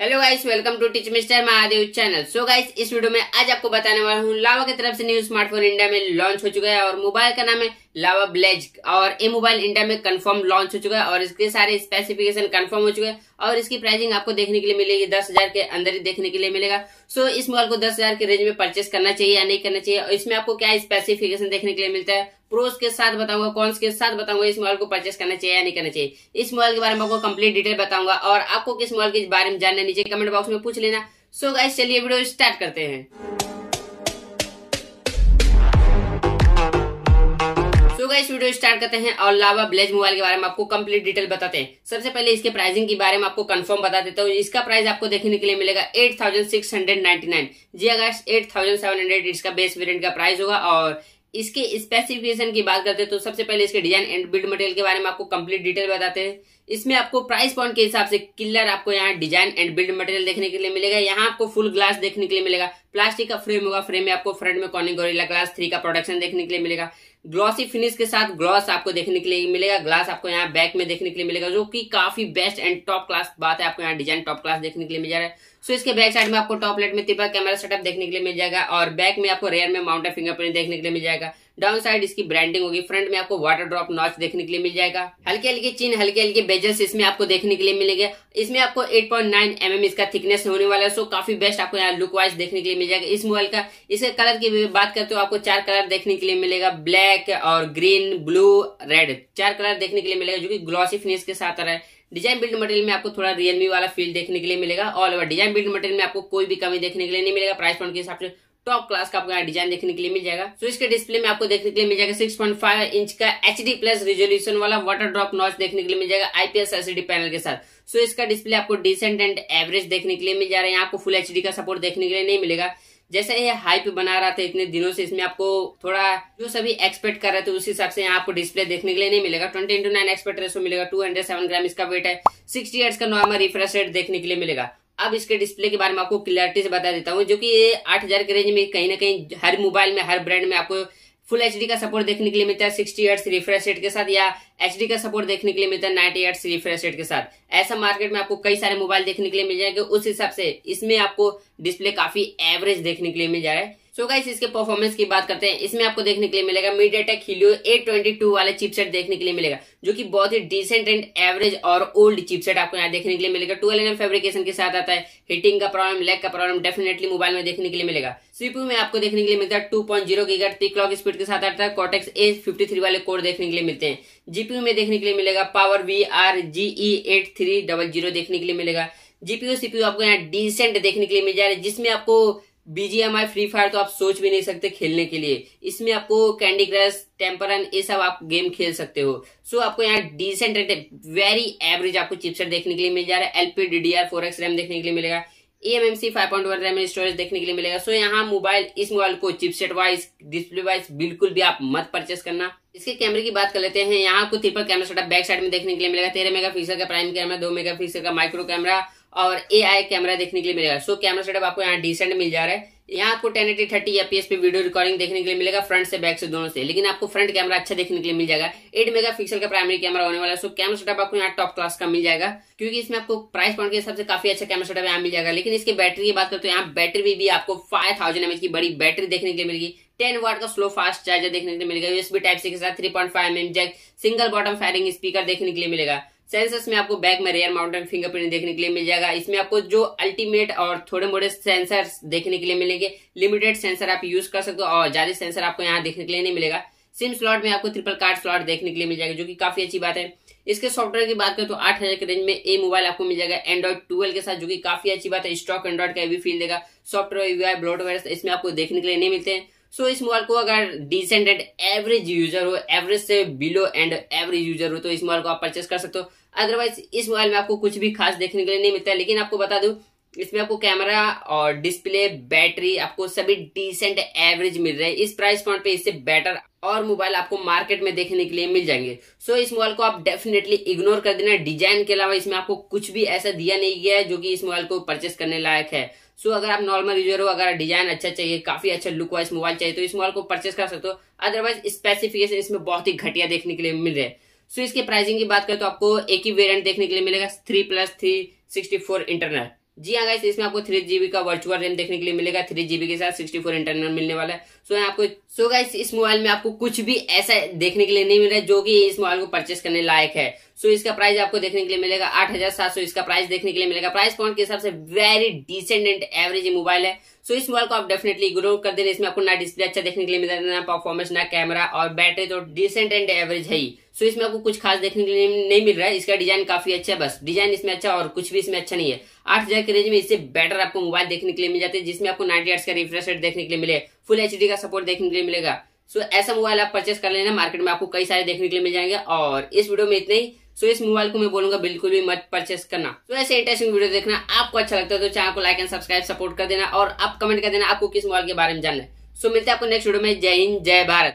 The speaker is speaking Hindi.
Hello guys welcome to teach mister Mahadev channel so guys इस वीडियो में आज आपको बताने वाला हूँ लावा की तरफ़ से न्यू स्मार्टफ़ोन इंडिया में लॉन्च हो चुका है और मोबाइल का नाम है लावा ब्लेज और ए मोबाइल इंडिया में कंफर्म लॉन्च हो चुका है और इसके सारे स्पेसिफिकेशन कंफर्म हो चुके हैं और इसकी प्राइसिंग आपको देखने के लिए मिलेगी, दस हज़ार के अंदर ही देखने के लिए मिलेगा। सो इस मोबाइल को दस हज़ार के रेंज में परचेस करना चाहिए या नहीं करना चाहिए और इसमें आपको क्या स्पेसिफिकेशन देखने के लिए मिलता है? प्रोस के साथ बताऊँगा कौन के साथ बताऊँगा इस मोबाइल को परचेस करना चाहिए या नहीं करना चाहिए। इस मोबाइल के बारे में आपको कंप्लीट डिटेल बताऊँगा और आपको किस मोबाइल के बारे में जानना नीचे कमेंट बॉक्स में पूछ लेना। सो गाइस चलिए वीडियो स्टार्ट करते हैं। सो गाइस वीडियो स्टार्ट करते हैं और लावा ब्लेज मोबाइल के बारे में आपको कंप्लीट डिटेल बताते हैं। सबसे पहले इसके प्राइसिंग के बारे में आपको कंफर्म बता देता हूँ। इसका प्राइस आपको देखने के लिए मिलेगा eight thousand six hundred ninety nine जी अगर एट थाउज़ेंड सेवन हंड्रेड इसका बेस वेरियंट का प्राइस होगा और इसके स्पेसिफिकेशन की बात करते हैं तो सबसे पहले इसके डिज़ाइन एंड बिल्ड मटेरियल के बारे में आपको कंप्लीट डिटेल बताते हैं। इसमें आपको प्राइस पॉइंट के हिसाब से किलर आपको यहाँ डिज़ाइन एंड बिल्ड मटेरियल देखने के लिए मिलेगा। यहाँ आपको फुल ग्लास देखने के लिए मिलेगा। प्लास्टिक का फ्रेम होगा फ्रेम में आपको फ्रंट में कॉर्निंग गोरिल्ला ग्लास थ्री का प्रोडक्शन देखने के लिए मिलेगा। ग्लॉसी फिनिश के साथ ग्लॉस आपको देखने के लिए मिलेगा। ग्लास आपको यहाँ बैक में देखने के लिए मिलेगा, जो कि काफ़ी बेस्ट एंड टॉप क्लास बात है। आपको यहाँ डिज़ाइन टॉप क्लास देखने के लिए मिल जा रहा है। सो इसके बैक साइड में आपको टॉप लेट में तिपा कैमरा सेटअप देखने के लिए मिल जाएगा और बैक में आपको रेयर में माउंटेड फिंगरप्रिंट देखने के लिए मिल जाएगा। डाउन साइड इसकी ब्रांडिंग होगी। फ्रंट में आपको वाटर ड्रॉप नॉच देखने के लिए मिल जाएगा। हल्के हल्के चिन्ह, हल्के हल्के बेजल्स इसमें आपको देखने के लिए मिलेंगे। इसमें आपको 8.9 पॉइंट mm इसका थिकनेस होने वाला है सो काफ़ी बेस्ट आपको यहाँ लुक वाइज देखने के लिए मिल जाएगा। इस मोबाइल का इसके कलर की बात करते हो, आपको चार कलर देखने के लिए मिलेगा। ब्लैक और ग्रीन ब्लू रेड चार कलर देखने के लिए मिलेगा, जो की ग्लॉसी फिनिश के साथ आ रहा है। डिज़ाइन बिल्ड मटेरियल में आपको थोड़ा रियलमी वाला फील देखने के लिए मिलेगा। All over design build material में आपको कोई भी कमी देखने के लिए नहीं मिलेगा। प्राइस पॉइंट के हिसाब से टॉप क्लास का आपको डिज़ाइन देखने के लिए मिल जाएगा। तो इसके डिस्प्ले में आपको देखने के लिए मिल जाएगा 6.5 इंच का एचडी प्लस रिजोल्यूशन वाला वाटर ड्रॉप नॉच देखने के लिए मिल जाएगा आईपीएस एलसीडी पैनल के साथ। सो इसका डिस्प्ले आपको डिसेंट एंड एवरेज देखने के लिए मिल जा रहा है। आपको फुल एचडी का सपोर्ट देखने के लिए नहीं मिलेगा। जैसे ये हाइप बना रहा था इतने दिनों से, इसमें आपको थोड़ा जो सभी एक्सपेक्ट कर रहे थे उस हिसाब से यहाँ आपको डिस्प्ले देखने के लिए नहीं मिलेगा। Twenty into nine expect ratio मिलेगा। टू हंड्रेड सेवन ग्राम इसका वेट है। सिक्सटी एट्स का नॉर्मल रिफ्रेश रेट देखने के लिए मिलेगा। अब इसके डिस्प्ले के बारे में आपको क्लियरिटी से बता देता हूँ, जो कि ये आठ हज़ार के रेंज में कहीं ना कहीं हर मोबाइल में, हर ब्रांड में आपको फुल एचडी का सपोर्ट देखने के लिए मिलता है सिक्सटी एट्स रिफ्रेश रेट के साथ या एचडी का सपोर्ट देखने के लिए मिलता है नाइनटी एट्स रिफ्रेश रेट के साथ। ऐसा मार्केट में आपको कई सारे मोबाइल देखने के लिए मिल जाएँगे। उस हिसाब से इसमें आपको डिस्प्ले काफ़ी एवरेज देखने के लिए मिल जा रहा है। सो गाइस इसके परफॉर्मेंस की बात करते हैं। इसमें आपको देखने के लिए मिलेगा मीडियाटेक हीलियो 822 वाले चिपसेट देखने के लिए मिलेगा, जो कि बहुत ही डिसेंट एंड एवरेज और ओल्ड चिपसेट आपको यहाँ देखने के लिए मिलेगा। ट्वेल्व एम फेब्रिकेशन के साथ आता है। हीटिंग का प्रॉब्लम लेग का प्रॉब्लम डेफिनेटली मोबाइल में देखने के लिए मिलेगा। सीपीयू में आपको देखने के लिए मिलता है two point zero clock speed के साथ आता है। कॉटेक्स ए फिफ्टी थ्री वाले कोड देखने के लिए मिलते हैं। जीपीयू में देखने के लिए मिलेगा power V R GE eight three double zero देखने के लिए मिलेगा। जीपीयू सीपीयू आपको यहाँ डिसेंट देखने के लिए मिल जा रहा है, जिसमें आपको बीजीएमआई फ्री फायर तो आप सोच भी नहीं सकते खेलने के लिए। इसमें आपको कैंडी क्रश टेम्परन ये सब आप गेम खेल सकते हो। सो so, आपको यहाँ डिसेंट वेरी एवरेज आपको चिपसेट देखने के लिए मिल जा रहा है। LP D D R four X RAM देखने के लिए मिलेगा। एएमएमसी 5.1 रैम स्टोरेज देखने के लिए मिलेगा। सो so, यहाँ मोबाइल इस मोबाइल को चिपसेट वाइज डिस्प्ले वाइज बिल्कुल भी आप मत परचेस करना। इसके कैमरे की बात कर लेते हैं। यहाँ आपको triple camera setup back side में देखने के लिए मिलेगा। तेरह मेगा का प्राइम कैमरा दो मेगा का माइक्रो कैमरा और ए आई कैमरा देखने के लिए मिलेगा। सो कैमरा सेटअप आपको यहाँ डिसेंट मिल जा रहा है। यहाँ आपको टेन एटी थर्टी एपीएस पे वीडियो रिकॉर्डिंग देखने के लिए मिलेगा फ्रंट से बैक से दोनों से। लेकिन आपको फ्रंट कैमरा अच्छा देखने के लिए मिल जाएगा। एट मेगा पिक्सल का प्राइमरी कैमरा होने वाला है। सो कैमरा सेटअप आपको यहाँ टॉप क्लास का मिल जाएगा। क्योंकि इसमें आपको प्राइस पॉइंट के हिसाब से काफ़ी अच्छा कैमरा सेटअप यहाँ मिल जाएगा। लेकिन इसकी बैटरी की बात करते तो यहाँ बैटरी भी आपको फाइव थाउज़ेंड की बड़ी बैटरी देखने के लिए मिलेगी। टेन वाट का स्लो फास्ट चार्जर देखने के लिए मिलेगा। यूएसबी टाइप सी के साथ three point five jack single bottom firing speaker देखने के लिए मिलेगा। सेंसर्स में आपको बैक में रेयर माउंटेन फिंगरप्रिंट देखने के लिए मिल जाएगा। इसमें आपको जो अल्टीमेट और थोड़े मोड़े सेंसर्स देखने के लिए मिलेंगे। लिमिटेड सेंसर आप यूज़ कर सकते हो और ज़्यादा सेंसर आपको यहाँ देखने के लिए नहीं मिलेगा। सिम स्लॉट में आपको ट्रिपल कार्ड स्लॉट देखने के लिए मिल जाएगा, जो कि काफ़ी अच्छी बात है। इसके सॉफ्टवेयर की बात करें तो आठ हज़ार के रेंज में ए मोबाइल आपको मिल जाएगा एंड्रॉइड ट्वेल्व के साथ, जो कि काफ़ी अच्छी बात है। स्टॉक एंड्रॉइड का भी फील देगा। सॉफ्टवेयर यूआई ब्लोटवेयर इसमें आपको देखने के लिए नहीं मिलते हैं। सो so, इस मोबाइल को अगर डिसेंट एंड एवरेज यूज़र हो एवरेज से बिलो एंड एवरेज यूज़र हो तो इस मोबाइल को आप परचेस कर सकते हो। अदरवाइज़ इस मोबाइल में आपको कुछ भी खास देखने के लिए नहीं मिलता है लेकिन आपको बता दू इसमें आपको कैमरा और डिस्प्ले बैटरी आपको सभी डिसेंट एवरेज मिल रहे हैं। इस प्राइस पॉइंट पे इससे बेटर और मोबाइल आपको मार्केट में देखने के लिए मिल जाएँगे। सो so, इस मोबाइल को आप डेफिनेटली इग्नोर कर देना। डिज़ाइन के अलावा इसमें आपको कुछ भी ऐसा दिया नहीं गया है जो कि इस मोबाइल को परचेस करने लायक है। सो so, अगर आप नॉर्मल यूज़र हो अगर डिज़ाइन अच्छा चाहिए काफ़ी अच्छा लुक वाइज मोबाइल चाहिए तो इस मोबाइल को परचेस कर सकते हो। अदरवाइज़ स्पेसिफिकेशन इसमें बहुत ही घटिया देखने के लिए मिल रहे सो इसके प्राइसिंग की बात करें तो आपको एक ही वेरियंट देखने के लिए मिलेगा three plus three sixty four internal जी हाँ गाइस इसमें आपको थ्री जीबी का वर्चुअल रैम देखने के लिए मिलेगा। थ्री जीबी के साथ सिक्सटी फोर इंटरनल मिलने वाला है। सो so, आपको सो so गाइस इस मोबाइल में आपको कुछ भी ऐसा देखने के लिए नहीं मिल रहा है जो कि इस मोबाइल को परचेस करने लायक है। सो इसका प्राइस आपको देखने के लिए मिलेगा आठ हज़ार सात सौ, इसका प्राइस देखने के लिए मिलेगा। प्राइस पॉइंट के हिसाब से? Very decent and average mobile है। सो इस मोबाइल को आप डेफिनेटली ग्रो कर देना। इसमें आपको ना डिस्प्ले अच्छा देखने के लिए मिल ना परफॉर्मेंस ना कैमरा और बैटरी तो डिसेंट एंड एवरेज है ही। सो इसमें आपको कुछ खास देखने के लिए नहीं मिल रहा है। इसका डिज़ाइन काफ़ी अच्छा है बस। डिज़ाइन इसमें अच्छा और कुछ भी इसमें अच्छा नहीं है। आठ हज़ार के रेंज में इससे बेटर आपको मोबाइल देखने के लिए मिल जाते हैं, जिसमें आपको नाइनटी का रिफ्रेश रेट देखने के लिए मिले। फुल एचडी का सपोर्ट देखने के लिए मिलेगा। सो ऐसा मोबाइल आप परचेस कर लेना। मार्केट में आपको कई सारे देखने के लिए मिल जाएँगे। और इस वीडियो में इतने ही। सो इस मोबाइल को मैं बोलूँगा बिल्कुल भी मत परचेस करना। तो ऐसे इंटरेस्टिंग वीडियो देखना, आपको अच्छा लगता है तो चैनल को लाइक एंड सब्सक्राइब सपोर्ट कर देना और आप कमेंट कर देना आपको किस मोबाइल के बारे में जानना है। सो मिलते हैं आपको नेक्स्ट वीडियो में। जय हिंद, जय भारत।